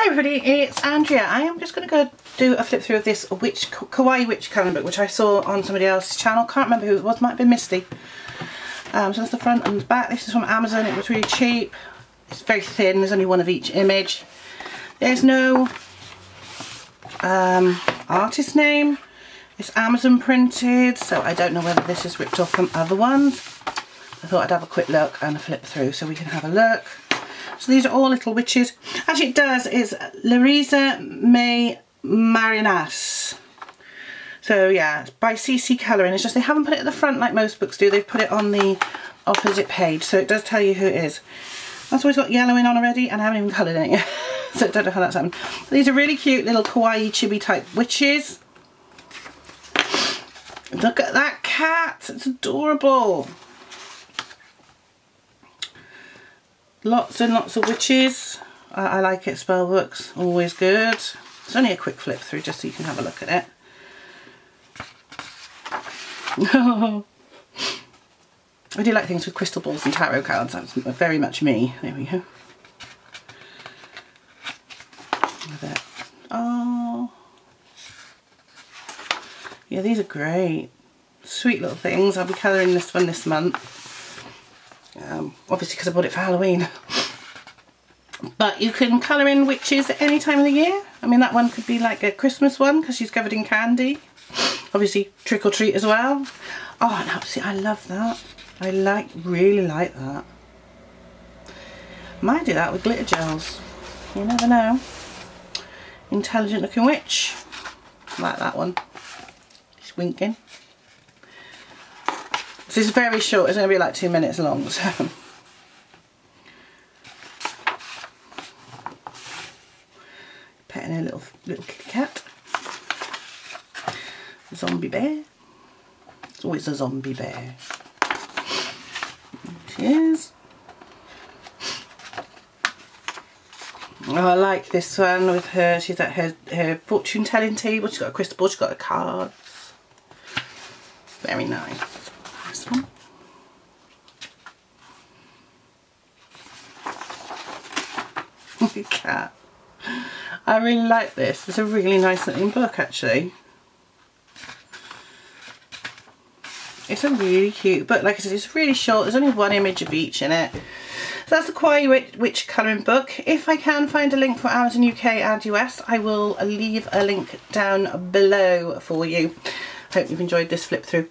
Hi everybody, it's Andrea. I am just going to go do a flip through of this witch, Kawaii Witch calendar book which I saw on somebody else's channel. Can't remember who it was, might have been Misty. Um, so that's the front and the back. This is from Amazon, it was really cheap. It's very thin, there's only one of each image. There's no um, artist name. It's Amazon printed, so I don't know whether this is ripped off from other ones. I thought I'd have a quick look and a flip through so we can have a look. So these are all little witches. Actually it does is Larissa May Marinas. So yeah, by CC Colouring. It's just they haven't put it at the front like most books do. They've put it on the opposite page. So it does tell you who it is. That's always got yellowing on already and I haven't even coloured it yet. so I don't know how that's happened. But these are really cute little kawaii chibi type witches. Look at that cat. It's adorable. Lots and lots of witches. I, I like it, spell books, always good. It's only a quick flip through just so you can have a look at it. I do like things with crystal balls and tarot cards, that's very much me. There we go. Oh. Yeah, these are great. Sweet little things. I'll be colouring this one this month. Um, obviously because I bought it for Halloween. but you can colour in witches at any time of the year. I mean that one could be like a Christmas one because she's covered in candy. Obviously trick or treat as well. Oh no, see I love that. I like, really like that. Might do that with glitter gels. You never know. Intelligent looking witch. Like that one. She's winking. This is very short, it's going to be like two minutes long. So. Petting a little little cat. Zombie bear. It's always a zombie bear. There she is. Oh, I like this one with her. She's at her, her fortune telling table. She's got a crystal ball. She's got a cards. Very nice. Cat. I really like this. It's a really nice looking book actually. It's a really cute book. Like I said, it's really short. There's only one image of each in it. So that's the Kawaii Witch colouring book. If I can find a link for Amazon UK and US, I will leave a link down below for you. Hope you've enjoyed this flip through.